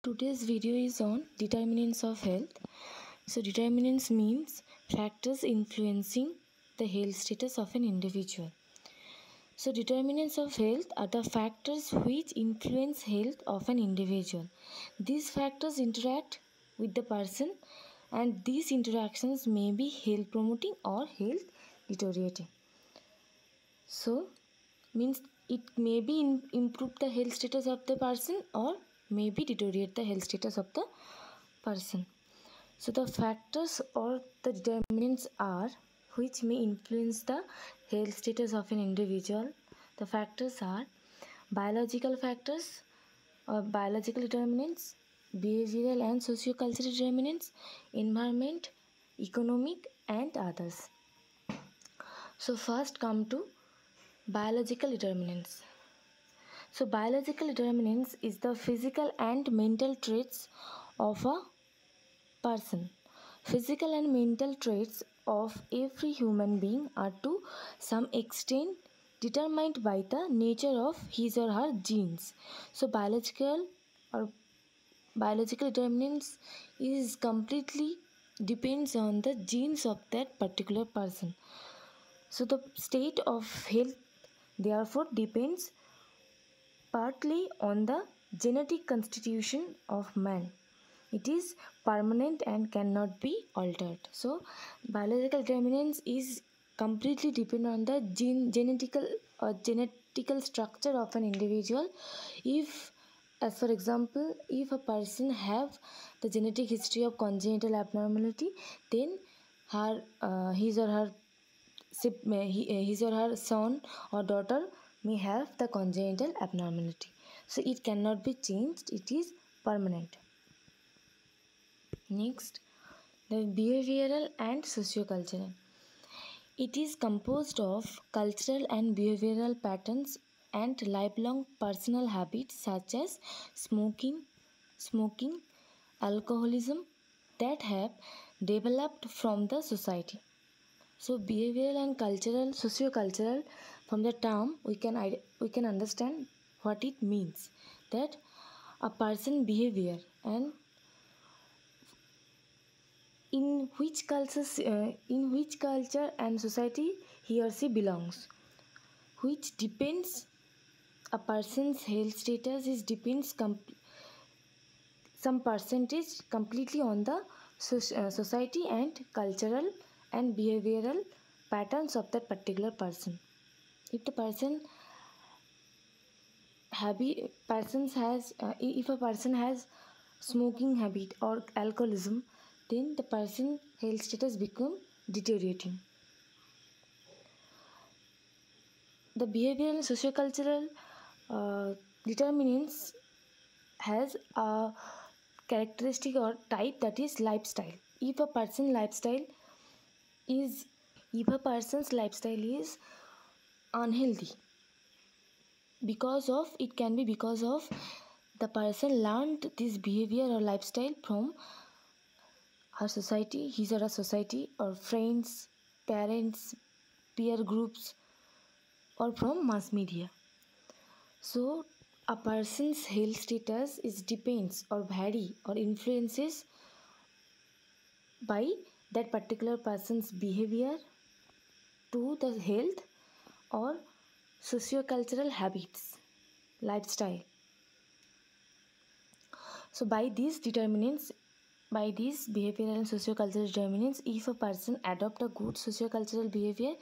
Today's video is on determinants of health. So, determinants means factors influencing the health status of an individual. So, determinants of health are the factors which influence health of an individual. These factors interact with the person, and these interactions may be health promoting or health deteriorating. So, means it may be improve the health status of the person or maybe deteriorate the health status of the person. So the factors or the determinants are which may influence the health status of an individual. The factors are biological factors or biological determinants, behavioral and socio-cultural determinants, environment, economic and others. So first come to biological determinants. So, biological determinants is the physical and mental traits of a person. Physical and mental traits of every human being are to some extent determined by the nature of his or her genes. So, biological or biological determinants is completely depends on the genes of that particular person. So, the state of health therefore depends partly on the genetic constitution of man. It is permanent and cannot be altered. So, biological determinants is completely depend on the gene genetical or genetical structure of an individual. If, as for example, if a person have the genetic history of congenital abnormality, then her uh, his or her uh, uh, his or her son or daughter may have the congenital abnormality. So it cannot be changed, it is permanent. Next, the behavioral and sociocultural. It is composed of cultural and behavioral patterns and lifelong personal habits such as smoking, smoking, alcoholism that have developed from the society. So behavioral and cultural, socio-cultural from the term we can we can understand what it means that a person behavior and in which culture uh, in which culture and society he or she belongs which depends a person's health status is depends some percentage completely on the so uh, society and cultural and behavioral patterns of that particular person if the person habit persons has uh, if a person has smoking habit or alcoholism then the person health status become deteriorating. The behavioral and sociocultural uh, determinants has a characteristic or type that is lifestyle. If a person lifestyle is if a person's lifestyle is unhealthy. Because of it can be because of the person learned this behavior or lifestyle from her society his or her society or friends parents peer groups or from mass media. So a person's health status is depends or vary or influences by that particular person's behavior to the health or sociocultural habits, lifestyle. So, by these determinants, by these behavioral and sociocultural determinants, if a person adopt a good sociocultural behavior,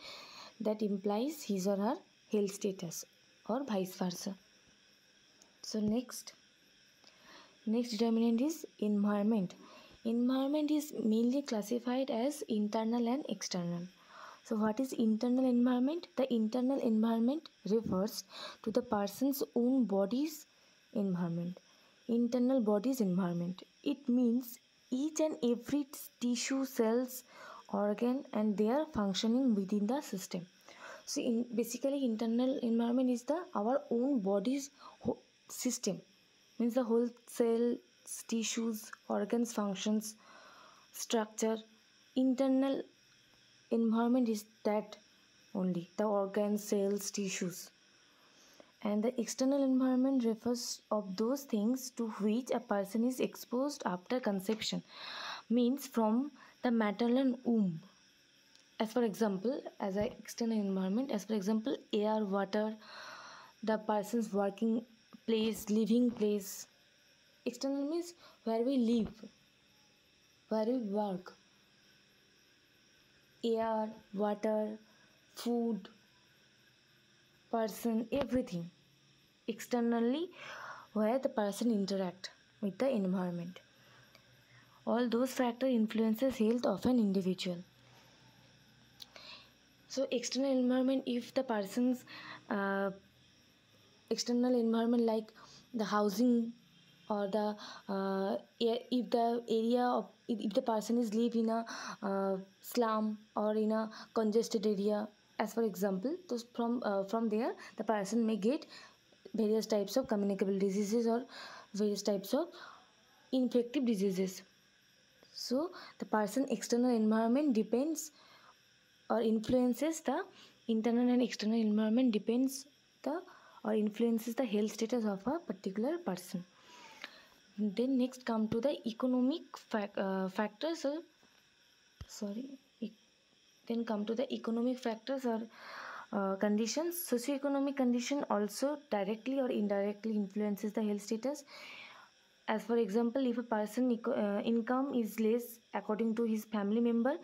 that implies his or her health status, or vice versa. So, next, next determinant is environment. Environment is mainly classified as internal and external. So, what is internal environment? The internal environment refers to the person's own body's environment. Internal body's environment. It means each and every tissue, cells, organ, and their functioning within the system. So, in basically, internal environment is the our own body's system. Means the whole cells, tissues, organs, functions, structure. Internal environment is that only the organs cells tissues. And the external environment refers of those things to which a person is exposed after conception. Means from the maternal womb. As for example as a external environment as for example air water the person's working place living place. External means where we live where we work air water food person everything. Externally where the person interact with the environment. All those factor influences health of an individual. So external environment if the person's uh, external environment like the housing or the uh, if the area of if the person is live in a uh, slum or in a congested area as for example so from uh, from there the person may get various types of communicable diseases or various types of infective diseases. So the person external environment depends or influences the internal and external environment depends the or influences the health status of a particular person then next come to the economic fac- uh, factors or sorry. Then come to the economic factors or uh, conditions. Socioeconomic condition also directly or indirectly influences the health status. As for example if a person uh, income is less according to his family member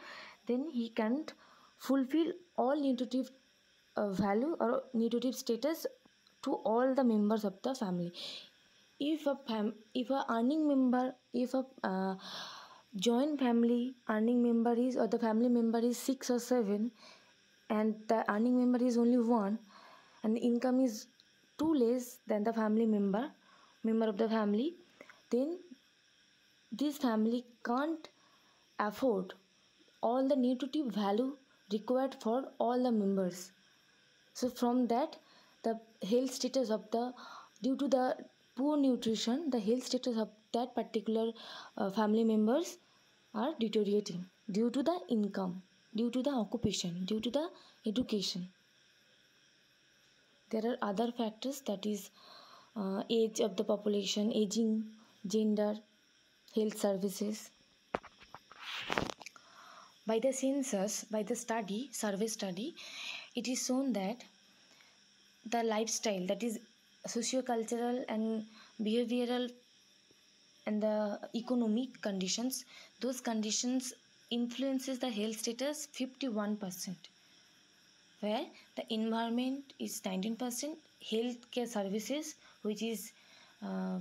then he can't fulfill all nutritive uh, value or nutritive status to all the members of the family if a fam- if a earning member if a uh, joint family earning member is or the family member is 6 or 7 and the earning member is only 1 and the income is two less than the family member member of the family then this family can't afford all the nutritive value required for all the members. So from that the health status of the due to the poor nutrition the health status of that particular uh, family members are deteriorating due to the income due to the occupation due to the education. There are other factors that is uh, age of the population aging gender health services. By the census by the study survey study it is shown that the lifestyle that is socio-cultural and behavioral and the economic conditions those conditions influences the health status 51% where the environment is 19% healthcare services which is uh,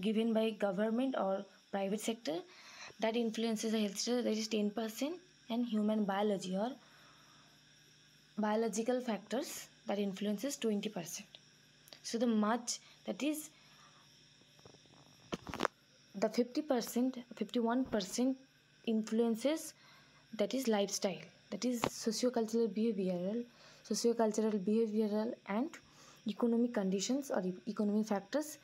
given by government or private sector that influences the health status that is 10% and human biology or biological factors that influences 20% so the much that is the 50% 51% influences that is lifestyle. That is socio-cultural behavioral socio-cultural behavioral and economic conditions or economic factors.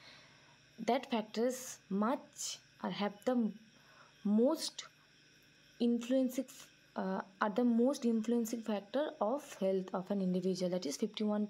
That factors much or have the most influencing uh, are the most influencing factor of health of an individual. That is 51%